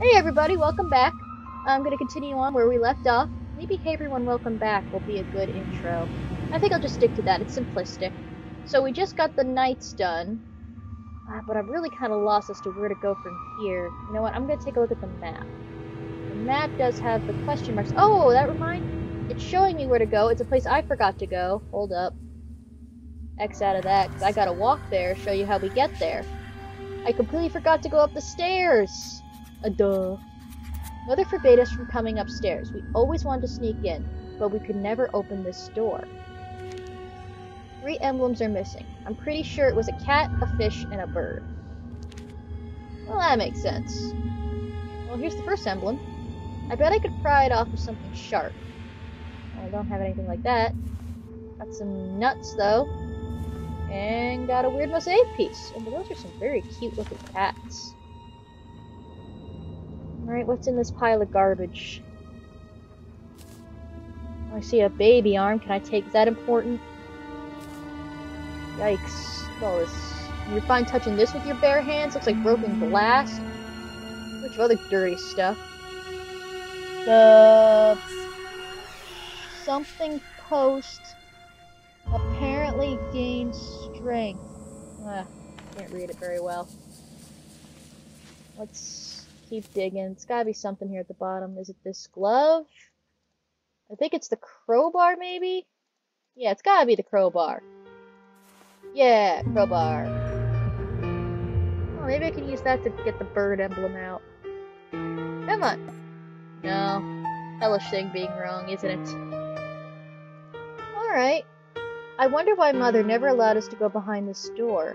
Hey everybody, welcome back. I'm going to continue on where we left off. Maybe Hey everyone, welcome back will be a good intro. I think I'll just stick to that, it's simplistic. So we just got the knights done, uh, but I'm really kind of lost as to where to go from here. You know what, I'm going to take a look at the map. The map does have the question marks. Oh, that reminds It's showing me where to go. It's a place I forgot to go. Hold up. X out of that, I gotta walk there, show you how we get there. I completely forgot to go up the stairs! A duh. Mother forbade us from coming upstairs. We always wanted to sneak in, but we could never open this door. Three emblems are missing. I'm pretty sure it was a cat, a fish, and a bird. Well, that makes sense. Well, here's the first emblem. I bet I could pry it off with something sharp. I don't have anything like that. Got some nuts, though. And got a weird mosaic piece. And those are some very cute looking cats. Alright, what's in this pile of garbage? I see a baby arm. Can I take... Is that important? Yikes. All this... You're fine touching this with your bare hands? Looks like broken glass. A bunch of other dirty stuff. The... Something post apparently gains strength. Ah, can't read it very well. Let's keep digging. It's gotta be something here at the bottom. Is it this glove? I think it's the crowbar, maybe? Yeah, it's gotta be the crowbar. Yeah, crowbar. Oh, maybe I can use that to get the bird emblem out. Come on. No. Hellish thing being wrong, isn't it? Alright. I wonder why Mother never allowed us to go behind this door.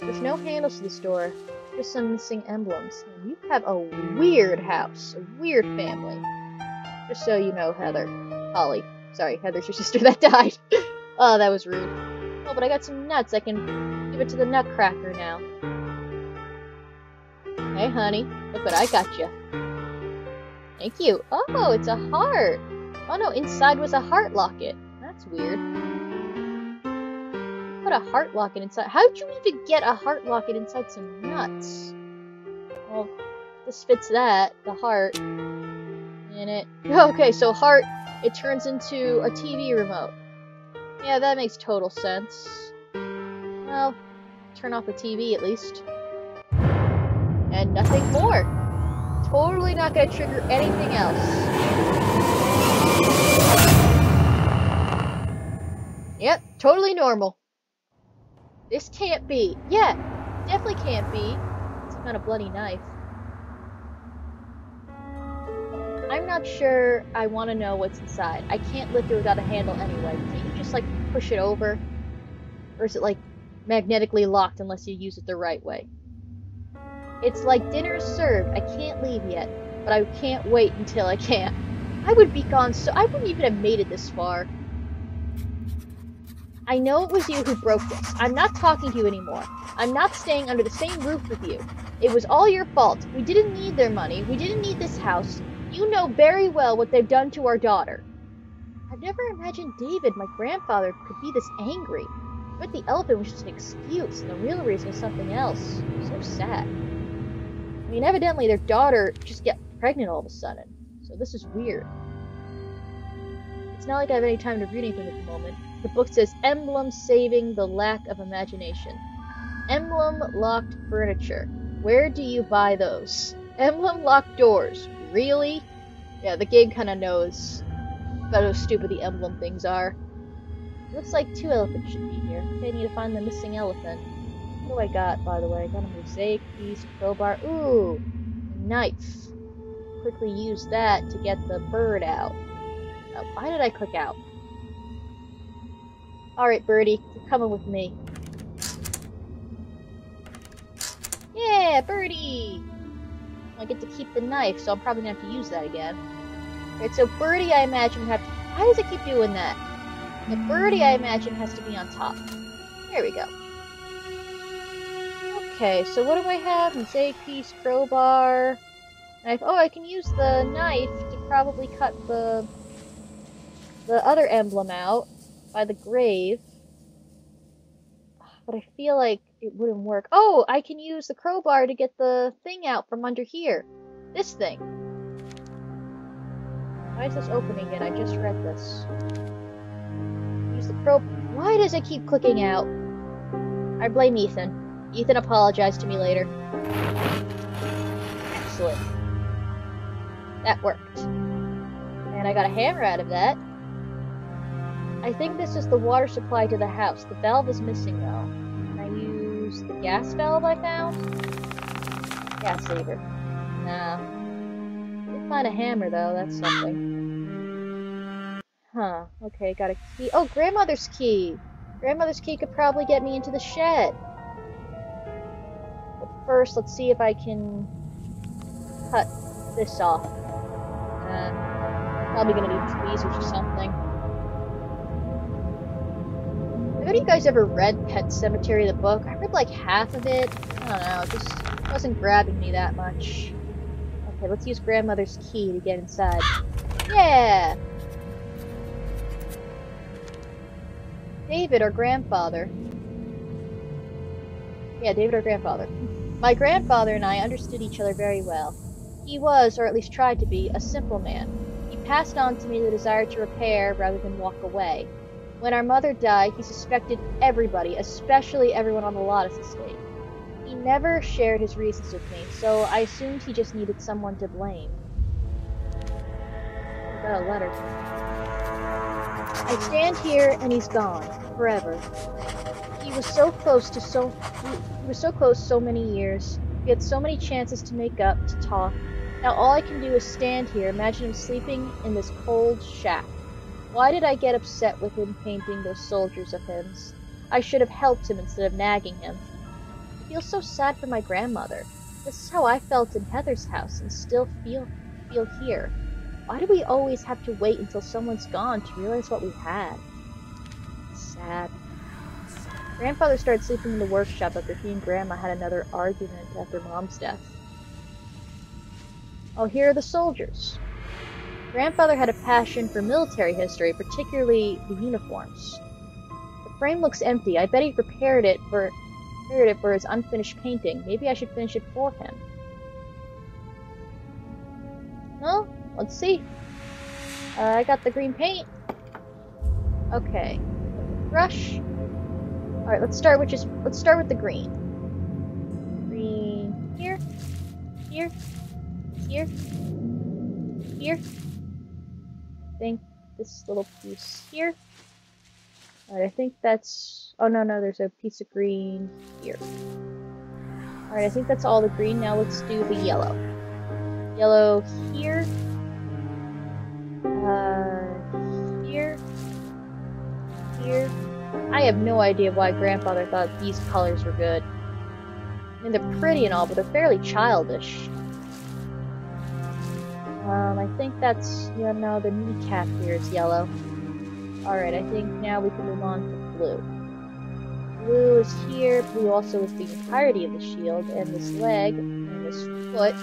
There's no handles to this door, just some missing emblems. You have a weird house, a weird family. Just so you know, Heather. Holly. Sorry, Heather's your sister that died. oh, that was rude. Oh, but I got some nuts. I can give it to the nutcracker now. Hey, honey. Look what I got you. Thank you. Oh, it's a heart. Oh no, inside was a heart locket. That's weird. Put a heart locket inside. How'd you even get a heart locket inside some nuts? Well, this fits that, the heart. In it. Okay, so heart, it turns into a TV remote. Yeah, that makes total sense. Well, turn off the TV at least. And nothing more. Totally not gonna trigger anything else. Yep, totally normal. This can't be. Yeah, definitely can't be. Some kind of bloody knife. I'm not sure I want to know what's inside. I can't lift it without a handle anyway. Can't you just, like, push it over? Or is it, like, magnetically locked unless you use it the right way? It's like dinner is served. I can't leave yet, but I can't wait until I can. I would be gone so- I wouldn't even have made it this far. I know it was you who broke this. I'm not talking to you anymore. I'm not staying under the same roof with you. It was all your fault. We didn't need their money. We didn't need this house. You know very well what they've done to our daughter. I've never imagined David, my grandfather, could be this angry. But the elephant was just an excuse, and the real reason was something else. So sad. I mean, evidently their daughter just got pregnant all of a sudden. So this is weird. It's not like I have any time to read anything at the moment. The book says Emblem Saving the Lack of Imagination. Emblem Locked Furniture. Where do you buy those? Emblem Locked Doors. Really? Yeah, the game kind of knows about how stupid the emblem things are. Looks like two elephants should be here. Okay, I need to find the missing elephant. What do I got, by the way? I got a mosaic piece, crowbar. Ooh, knife. Quickly use that to get the bird out. Why did I click out? Alright, Birdie, you're coming with me. Yeah, Birdie! I get to keep the knife, so I'm probably gonna have to use that again. Right, so Birdie, I imagine, have to... Why does it keep doing that? The Birdie, I imagine, has to be on top. There we go. Okay, so what do I have? Mosaic piece, crowbar, knife. Oh, I can use the knife to probably cut the the other emblem out by the grave. But I feel like it wouldn't work. Oh, I can use the crowbar to get the thing out from under here. This thing. Why is this opening it? I just read this. Use the crow. Why does it keep clicking out? I blame Ethan. Ethan apologized to me later. Excellent. That worked. And I got a hammer out of that. I think this is the water supply to the house. The valve is missing though. Can I use the gas valve I found? Gas saver. Nah. Did find a hammer though, that's something. Huh, okay, got a key. Oh, grandmother's key! Grandmother's key could probably get me into the shed. But first, let's see if I can cut this off. Uh, probably gonna need tweezers or something. Have any guys ever read Pet Sematary, the book? I read like half of it. I don't know, it just wasn't grabbing me that much. Okay, let's use grandmother's key to get inside. Yeah! David, our grandfather. Yeah, David, our grandfather. My grandfather and I understood each other very well. He was, or at least tried to be, a simple man. He passed on to me the desire to repair rather than walk away. When our mother died, he suspected everybody, especially everyone on the Lotus estate. He never shared his reasons with me, so I assumed he just needed someone to blame. I got a letter. I stand here and he's gone, forever. He was so close to so he was so close so many years. We had so many chances to make up, to talk. Now all I can do is stand here, imagine him sleeping in this cold shack. Why did I get upset with him painting those soldiers of his? I should have helped him instead of nagging him. I feel so sad for my grandmother. This is how I felt in Heather's house and still feel feel here. Why do we always have to wait until someone's gone to realize what we had? Sad. Grandfather started sleeping in the workshop after he and Grandma had another argument after Mom's death. Oh, here are the soldiers. Grandfather had a passion for military history, particularly the uniforms. The frame looks empty. I bet he prepared it for prepared it for his unfinished painting. Maybe I should finish it for him. Well, let's see. Uh, I got the green paint. Okay. Brush. Alright, let's start with just let's start with the green. Green here, here, here, here. I think this little piece here. Alright, I think that's oh no no there's a piece of green here. Alright, I think that's all the green. Now let's do the yellow. Yellow here. Uh here. Here. I have no idea why grandfather thought these colors were good. I mean, they're pretty and all, but they're fairly childish. Um, I think that's, you know, the kneecap here is yellow. Alright, I think now we can move on to blue. Blue is here, blue also is the entirety of the shield, and this leg, and this foot,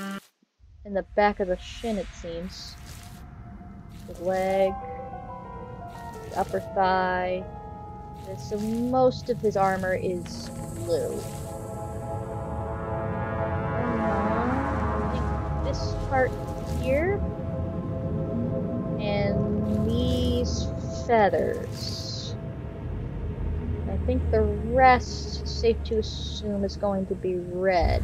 and the back of the shin it seems. The leg, the upper thigh, so most of his armor is blue. Uh, this part here. And these feathers. I think the rest, safe to assume, is going to be red.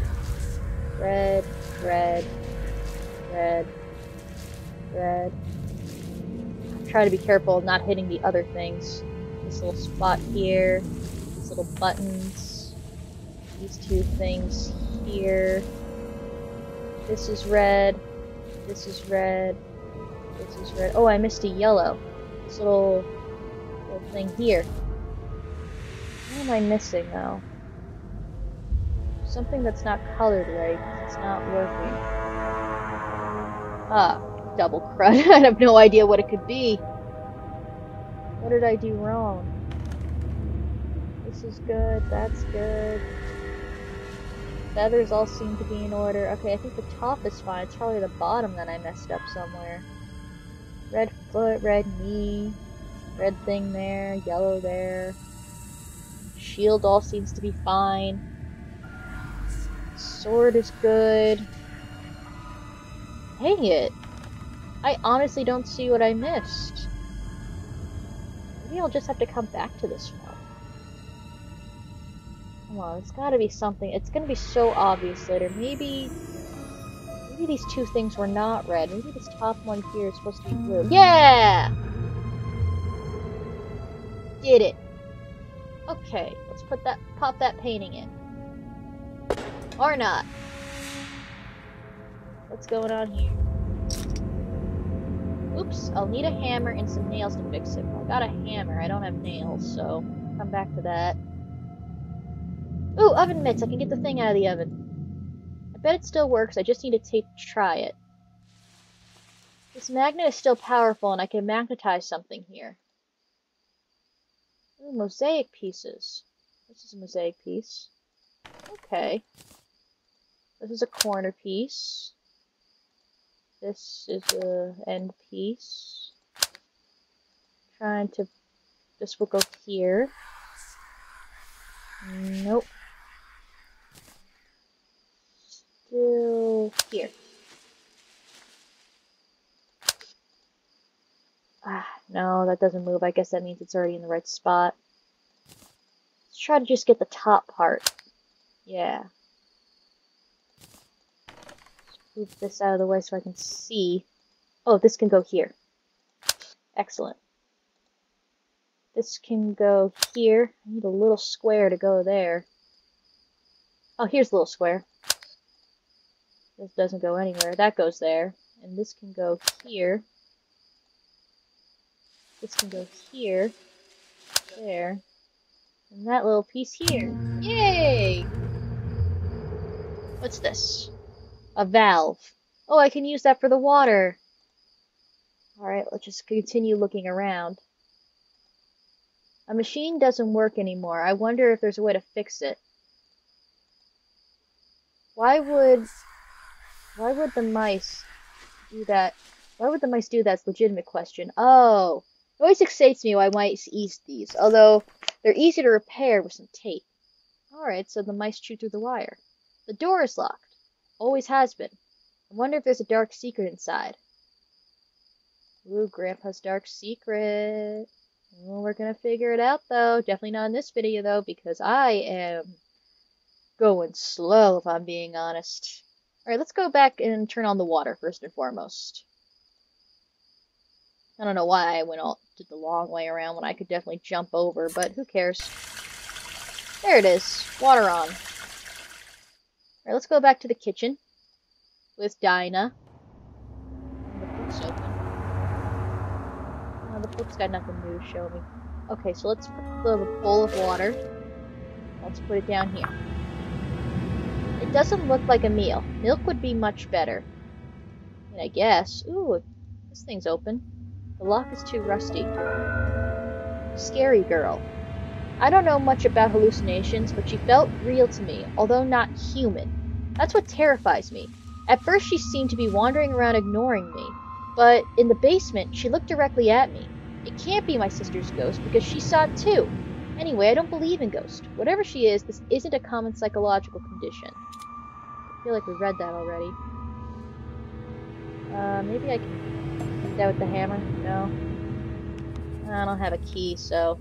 Red, red, red, red. Try to be careful not hitting the other things this little spot here, these little buttons, these two things here. This is red, this is red, this is red. Oh, I missed a yellow. This little, little thing here. What am I missing though? Something that's not colored right. It's not working. Ah, double crud. I have no idea what it could be. What did I do wrong? This is good, that's good. Feathers all seem to be in order. Okay, I think the top is fine. It's probably the bottom that I messed up somewhere. Red foot, red knee, red thing there, yellow there. Shield all seems to be fine. Sword is good. Hang it. I honestly don't see what I missed. Maybe I'll just have to come back to this one. Come on, it's gotta be something. It's gonna be so obvious later. Maybe... Maybe these two things were not red. Maybe this top one here is supposed to be blue. Yeah! Did it. Okay, let's put that, pop that painting in. Or not. What's going on here? Oops, I'll need a hammer and some nails to fix it. I got a hammer, I don't have nails, so come back to that. Ooh, oven mitts, I can get the thing out of the oven. I bet it still works, I just need to try it. This magnet is still powerful and I can magnetize something here. Ooh, mosaic pieces. This is a mosaic piece. Okay. This is a corner piece. This is a end piece. Trying to... This will go here. Nope. Still here. Ah, no, that doesn't move. I guess that means it's already in the right spot. Let's try to just get the top part. Yeah. move this out of the way so I can see. Oh, this can go here. Excellent. This can go here. I need a little square to go there. Oh, here's a little square. This doesn't go anywhere. That goes there. And this can go here. This can go here. There. And that little piece here. Yay! What's this? A valve. Oh, I can use that for the water. Alright, let's just continue looking around. A machine doesn't work anymore. I wonder if there's a way to fix it. Why would... Why would the mice do that? Why would the mice do that? It's a legitimate question. Oh! It always excites me why mice eat these, although they're easy to repair with some tape. Alright, so the mice chew through the wire. The door is locked. Always has been. I wonder if there's a dark secret inside. Ooh, Grandpa's dark secret. Well, we're gonna figure it out though. Definitely not in this video though, because I am going slow if I'm being honest. Alright, let's go back and turn on the water first and foremost. I don't know why I went all did the long way around when I could definitely jump over, but who cares? There it is. Water on. Alright, let's go back to the kitchen with Dinah. The book's open. Oh, the book's got nothing new to show me. Okay, so let's put the bowl of water. Let's put it down here. It doesn't look like a meal. Milk would be much better. I, mean, I guess. Ooh, this thing's open. The lock is too rusty. Scary girl. I don't know much about hallucinations, but she felt real to me, although not human. That's what terrifies me. At first she seemed to be wandering around ignoring me, but in the basement she looked directly at me. It can't be my sister's ghost because she saw it too. Anyway, I don't believe in ghosts. Whatever she is, this isn't a common psychological condition. I feel like we read that already. Uh, maybe I can do that with the hammer? No. I don't have a key, so...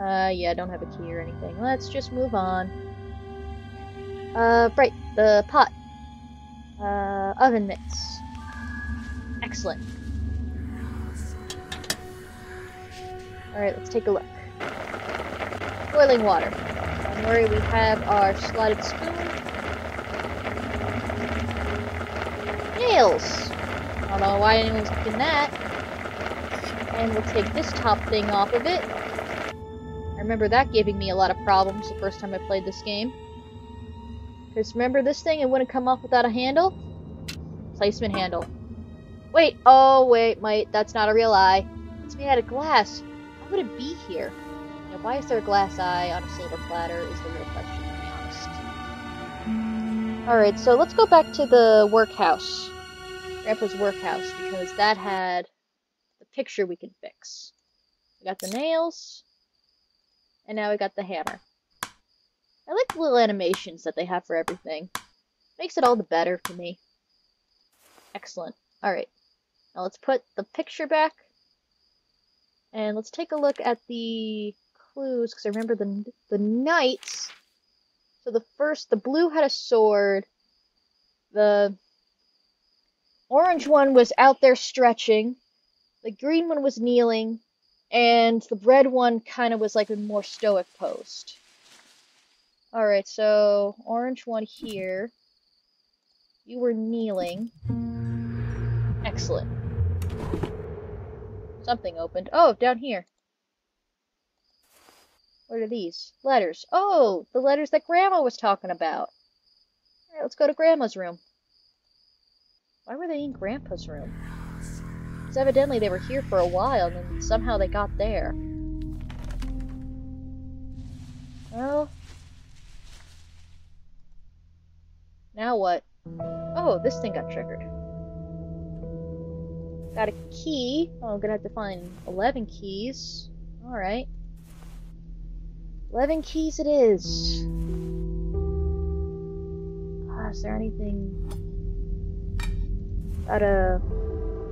Uh, yeah, I don't have a key or anything. Let's just move on. Uh, right, the pot. Uh, oven mitts. Excellent. Alright, let's take a look. Boiling water. Don't worry, we have our slotted spoon. Nails! I don't know why anyone's picking that. And we'll take this top thing off of it. I remember that giving me a lot of problems the first time I played this game. Because remember this thing, it wouldn't come off without a handle? Placement handle. Wait, oh wait, wait, that's not a real eye. It's made out of glass. How would it be here? Know, why is there a glass eye on a silver platter is the real question, to be honest. Alright, so let's go back to the workhouse. Grandpa's workhouse, because that had the picture we can fix. We got the nails. And now we got the hammer. I like the little animations that they have for everything. Makes it all the better for me. Excellent. Alright. Now let's put the picture back. And let's take a look at the clues, because I remember the, the knights. So the first, the blue had a sword. The orange one was out there stretching. The green one was kneeling. And the red one kind of was like a more stoic post. Alright, so orange one here. You were kneeling. Excellent. Something opened. Oh, down here. What are these? Letters. Oh, the letters that Grandma was talking about. Alright, let's go to Grandma's room. Why were they in Grandpa's room? Because evidently they were here for a while, and then somehow they got there. Well... Now what? Oh, this thing got triggered. Got a key. Oh, I'm gonna have to find 11 keys. Alright. 11 keys it is. Is there anything... Got a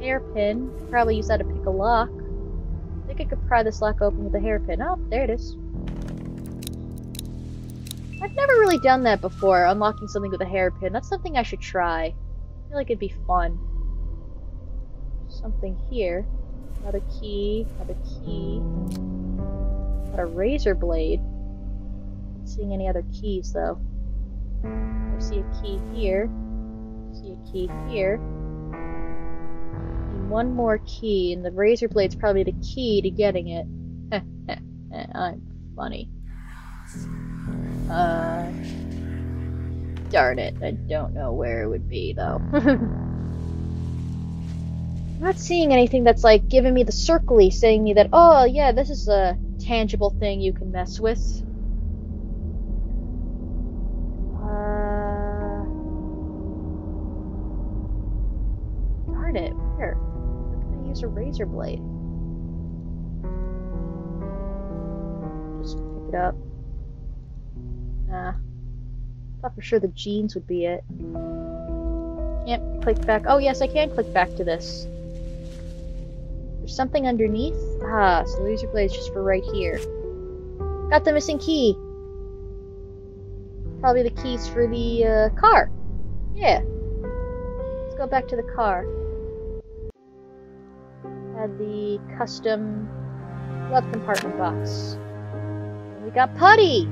hairpin. Probably use that to pick a lock. I think I could pry this lock open with a hairpin. Oh, there it is. I've never really done that before, unlocking something with a hairpin. That's something I should try. I feel like it'd be fun something here. Another key, another key. Got a razor blade. Not seeing any other keys though. I see a key here. See a key here. Need one more key, and the razor blade's probably the key to getting it. I'm funny. Uh, darn it, I don't know where it would be though. Not seeing anything that's like giving me the circly saying me that, oh yeah, this is a tangible thing you can mess with. Uh... Darn it, where? Where can I use a razor blade? Just pick it up. Nah. Thought for sure the jeans would be it. Can't click back. Oh yes, I can click back to this. There's something underneath? Ah, so the laser blade is just for right here. Got the missing key. Probably the keys for the uh, car. Yeah. Let's go back to the car. Had the custom glove compartment box. we got putty!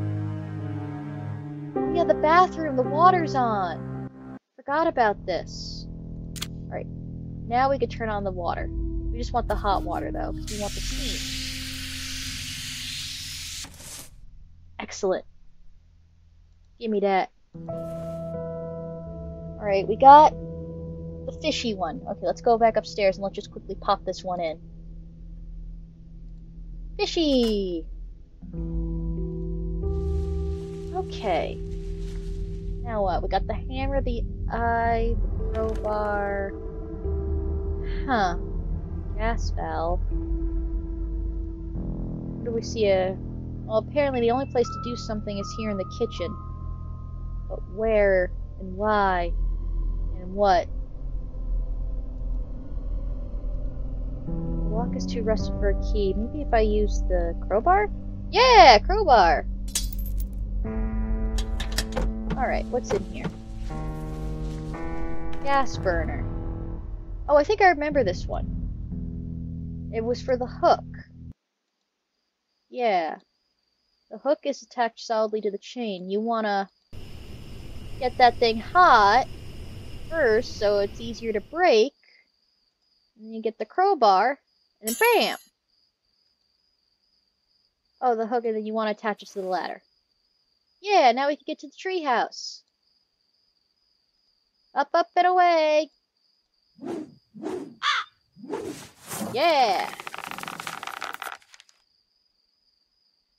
Yeah, the bathroom, the water's on. Forgot about this. Alright, now we can turn on the water. We just want the hot water, though, because we want the steam. Excellent. Give me that. Alright, we got the fishy one. Okay, let's go back upstairs and let's just quickly pop this one in. Fishy! Okay. Now what? We got the hammer, the eye, the crowbar. Huh gas valve. Where do we see a... Well, apparently the only place to do something is here in the kitchen. But where, and why, and what? Lock is too rusted for a key. Maybe if I use the crowbar? Yeah, crowbar! Alright, what's in here? Gas burner. Oh, I think I remember this one. It was for the hook. Yeah. The hook is attached solidly to the chain. You wanna get that thing hot first so it's easier to break. And you get the crowbar, and then BAM! Oh, the hook, and then you want to attach it to the ladder. Yeah, now we can get to the treehouse. Up, up, and away! Yeah!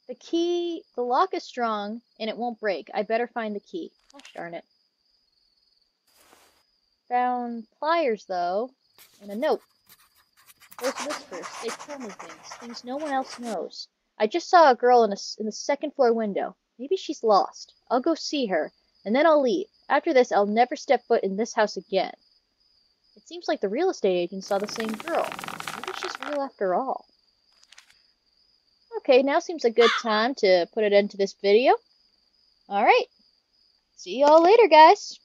The key, the lock is strong, and it won't break. I better find the key. Gosh darn it. Found pliers, though, and a note. Those whispers, they tell me things, things no one else knows. I just saw a girl in, a, in the second floor window. Maybe she's lost. I'll go see her, and then I'll leave. After this, I'll never step foot in this house again. Seems like the real estate agent saw the same girl. Maybe she's real after all. Okay, now seems a good time to put it into this video. Alright. See y'all later, guys.